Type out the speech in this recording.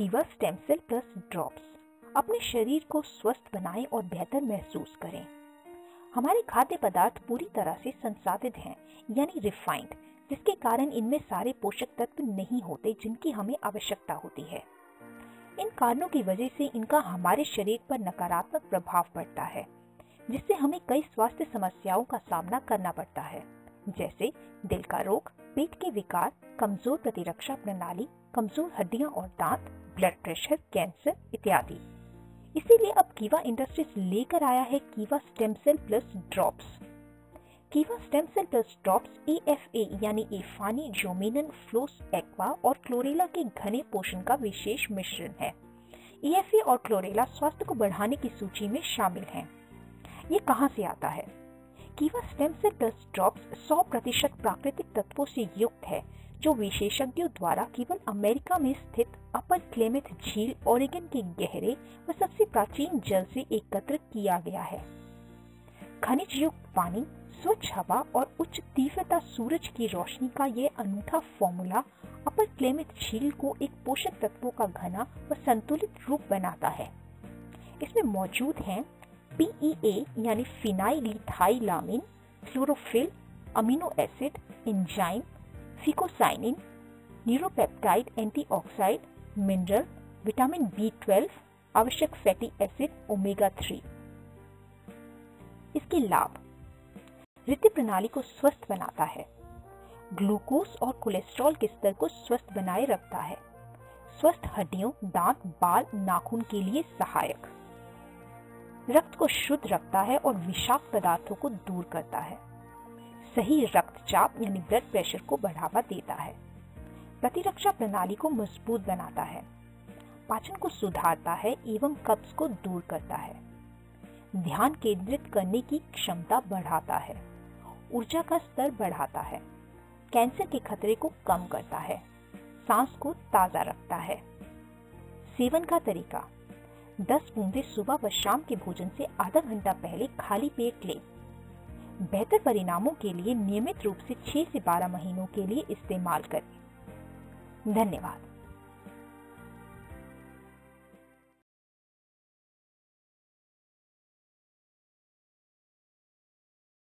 कीवा stem cell plus drops. अपने शरीर को स्वस्थ बनाएँ और बेहतर महसूस करें। हमारे खाद्य पदार्थ पूरी तरह से संसाधित हैं, यानी रिफाइंड जिसके कारण इनमें सारे पोषक तत्व नहीं होते जिनकी हमें आवश्यकता होती है। इन कारणों की वजह से इनका हमारे शरीर पर नकारात्मक प्रभाव पड़ता है, जिससे हमें कई स्वास्थ्य समस्याओं का सामना करना पड़ता है। जैसे दिल का रोग, पेट के विकार, कमज़ोर प्रतिरक्षा प्रणाली, कमज़ोर हड्डियाँ और दांत ब्लड प्रेशर कैंसर इत्यादि। इसीलिए अब कीवा इंडस्ट्रीज़ लेकर आया है Kiva stem cell plus drops. Kiva stem cell plus drops ए यानी एफानी जोमिनन फ्लोस एक्वा और क्लोरेला के घने पोषण का विशेष मिश्रण है। ई और क्लोरेला स्वास्थ्य को बढ़ाने की सूची में शामिल हैं। ये कहाँ से आता है? कीवा स्टेम सेल प्लस ड्रॉप्स 100 प्रतिशत प्राकृतिक तत्वों से युक्त है जो विशेषज्ञों द्वारा केवल अमेरिका में स्थित अपर क्लेमिथ झील, ओरेगन के गहरे व सबसे प्राचीन जल से एकत्र किया गया है। खनिज युक्त पानी, स्वच्छ हवा और उच्च तीव्रता सूरज की रोशनी का ये अनूठा फॉर्मूला अपर क्लेमिथ झील को एक पोषक तत्वों का घना व संतुलित रूप बनाता है। इसमें मौजूद हैं पीईए यानी phenylethylamine chlorophyll, amino acid, enzyme phycocyanin neuropeptide antioxidant mineral vitamin B twelve आवश्यक फैटी एसिड ओमेगा थ्री इसके लाभ हृदय प्रणाली को स्वस्थ बनाता है। ग्लूकोज और कोलेस्ट्रॉल के स्तर को स्वस्थ बनाए रखता है। स्वस्थ हड्डियों, दांत, बाल, नाखून के लिए सहायक। रक्त को शुद्ध रखता है और विषाक्त पदार्थों को दूर करता है। सही रक्तचाप, यानी ब्लड प्रेशर को बढ़ावा देता है। प्रतिरक्षा प्रणाली को मज़बूत बनाता है। पाचन को सुधारता है एवं कब्ज को दूर करता है। ध्यान केंद्रित करने की क्षमता बढ़ाता है। ऊर्जा का स्तर बढ़ाता है। कैंसर के खतरे को कम करता है। सांस को ताज़ा रखता है। सेवन का तरीका 10 बूंदे सुबह व शाम के भोजन से आधा घंटा पहले खाली पेट लें। बेहतर परिणामों के लिए नियमित रूप से 6 से 12 महीनों के लिए इस्तेमाल करें। धन्यवाद।